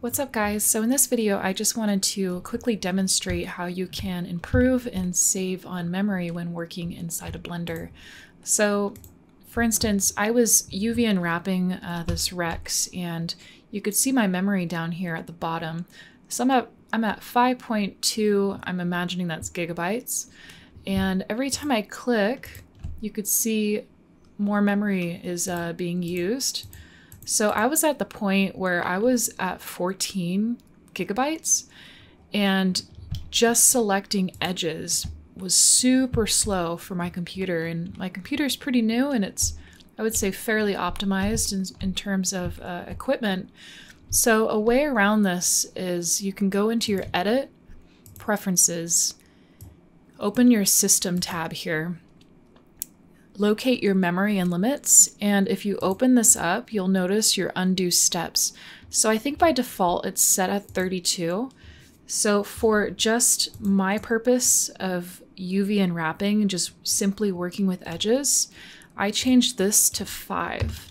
What's up guys? So in this video I just wanted to quickly demonstrate how you can improve and save on memory when working inside a Blender. So for instance, I was UV unwrapping uh, this Rex and you could see my memory down here at the bottom. So I'm at, I'm at 5.2, I'm imagining that's gigabytes. And every time I click, you could see more memory is uh, being used. So I was at the point where I was at 14 gigabytes and just selecting edges was super slow for my computer. And my computer is pretty new and it's, I would say, fairly optimized in, in terms of uh, equipment. So a way around this is you can go into your edit preferences, open your system tab here, locate your memory and limits. And if you open this up, you'll notice your undo steps. So I think by default it's set at 32. So for just my purpose of UV unwrapping, and just simply working with edges, I changed this to five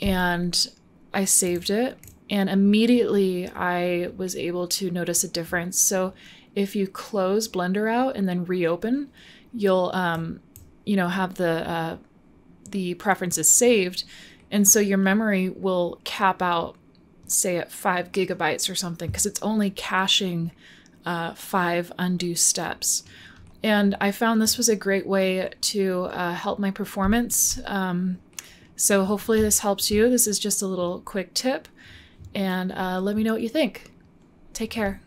and I saved it. And immediately I was able to notice a difference. So if you close Blender out and then reopen, you'll um, you know have the uh, the preferences saved, and so your memory will cap out, say at five gigabytes or something, because it's only caching uh, five undo steps. And I found this was a great way to uh, help my performance. Um, so hopefully this helps you. This is just a little quick tip, and uh, let me know what you think. Take care.